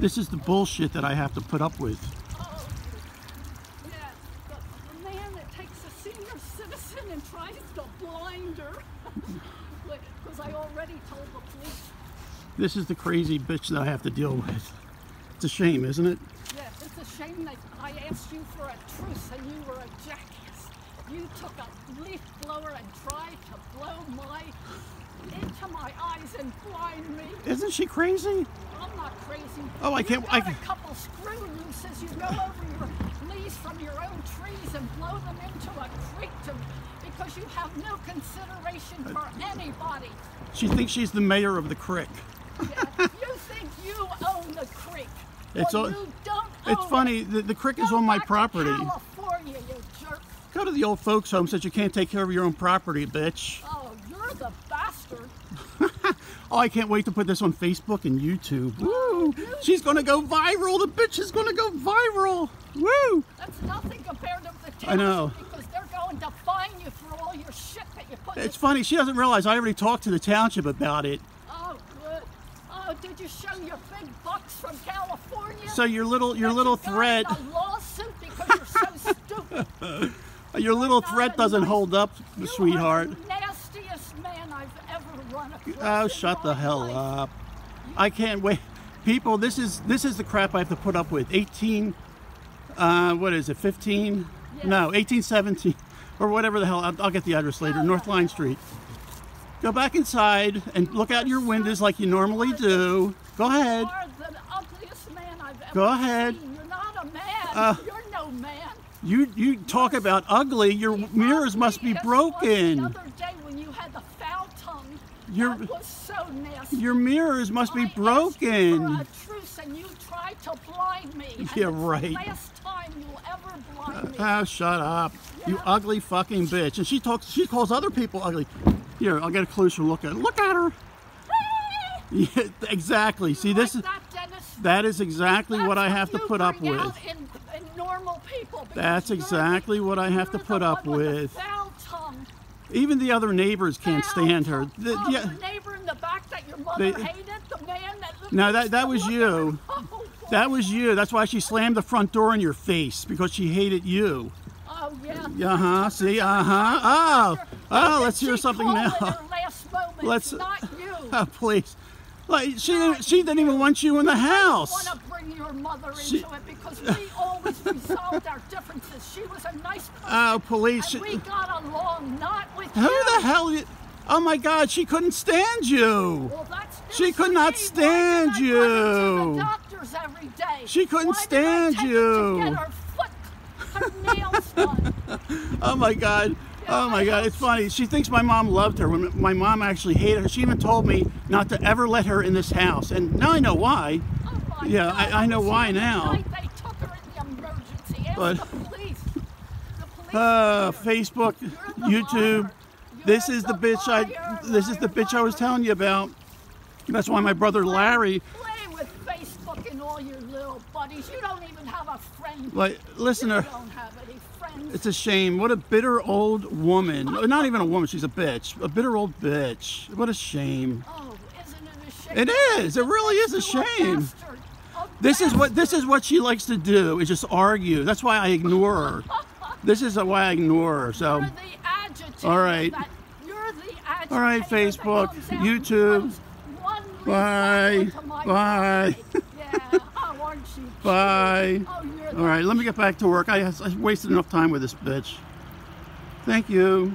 This is the bullshit that I have to put up with. Oh, yeah, the, the man that takes a senior citizen and tries to blind her. Because I already told the police. This is the crazy bitch that I have to deal with. It's a shame, isn't it? Yeah, it's a shame that I asked you for a truce and you were a jackass. You took a leaf blower and tried to blow my into my eyes and blind me. Isn't she crazy? Crazy. Oh, I can't- You I got a can- couple screw looses. You go over your leaves from your own trees and blow them into a creek to, because you have no consideration for anybody. She thinks she's the mayor of the crick. Yeah, you think you own the creek. It's well, all- It's funny, It. the, the crick is on my to property. California, you jerk. Go to the old folks' home since you can't take care of your own property, bitch. Oh, you're the bastard. Oh, I can't wait to put this on Facebook and YouTube. Woo! She's gonna go viral. The bitch is gonna go viral. Woo! That's nothing compared to the township I know. because they're going to fine you for all your shit that you put. in It's funny. She doesn't realize I already talked to the township about it. Oh, good. Oh, did you show your big bucks from California? So your little your That little you threat, a lawsuit because you're so stupid. your little threat doesn't nice- hold up, You sweetheart. Nastiest man I've ever run across. Oh, shut the hell life. up. I can't wait. People, this is this is the crap I have to put up with. 18 uh what is it? 15? No, 1817 or whatever the hell. I'll, I'll get the address later. North Line Street. Go back inside and look out your windows like you normally do. Go ahead. You are the ugliest man I've ever Go ahead. seen. You're not a man. Uh, you're no man. You you talk about ugly. Your mirrors must be broken. The other day when you had the foul tongue, Your- so nasty. Your mirrors must be I asked broken. For a truce and you tried to blind me. Yeah, right. The last time you'll ever blind me. Ah, shut up. You ugly fucking bitch. And she talks she calls other people ugly. Here, I'll get a closer look at Look at her. Yeah, exactly. See, this is that, that is exactly That's what I have to put up with. In, in normal people. That's exactly what I have to put up with. Even the other neighbors can't stand her. The- oh, yeah. the neighbor in the back that your mother They- hated, the man that. No, that- that was you. Oh. That was you. That's why she slammed the front door in your face because she hated you. Oh yeah. Uh huh. See. Uh huh. Oh. Oh. Let's hear something now. her last moments, Let's- Not you. Oh, please. Like she didn't. She didn't even want you in the house. want to bring your mother into She- it because we always resolved our differences. She was a nice person. Oh, police. and we got along, not Who you. the hell? You, oh my God, she couldn't stand you. Well, She could not stand Why did I to you. the doctors every day. She couldn't Why stand you. Her foot, her nails. Oh my God. Oh my God, it's funny. She thinks my mom loved her when my mom actually hated her. She even told me not to ever let her in this house. And now I know why. Oh my Yeah, God, I- I know why now. They took her in the emergency. But- the police. The police Uh. Facebook, YouTube. liar. This is the bitch I. This is the bitch I was telling you about. That's why my brother Larry. Play with Facebook and all your little buddies. You don't even have a friend. Like, listen you to don't have any friends. It's a shame. What a bitter old woman. Oh. Not even a woman. She's a bitch. A bitter old bitch. What a shame. oh, isn't it a shame? It is. It really is a shame. This is what this is what she likes to do. Is just argue. That's why I ignore her. This is why I ignore her. So, You're the agitator. All right. That, you're the agitator. All right, Facebook, comes out and YouTube. Bye. leaf onto my Bye. Yeah. Oh, aren't you? cute? bye. Oh, All right, let me get back to work. I, I wasted enough time with this bitch. Thank you.